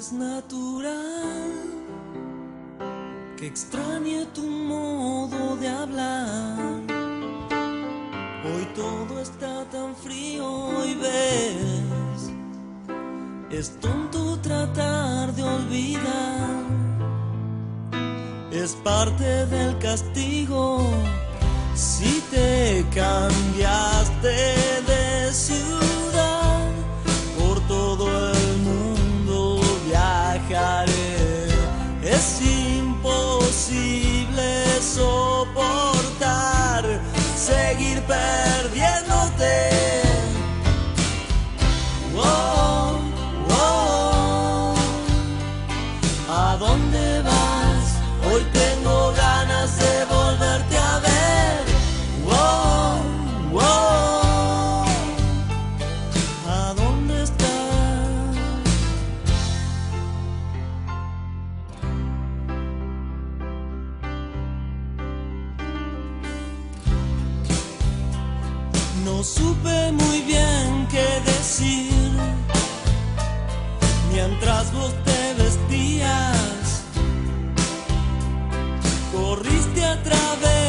es natural que extrañe tu modo de hablar. Hoy todo está tan frío y ves, es tonto tratar de olvidar. Es parte del castigo si te cambias. seguir perdiéndote. Oh, oh, oh. ¿A dónde No supe muy bien qué decir mientras vos te vestías. Corriste a través.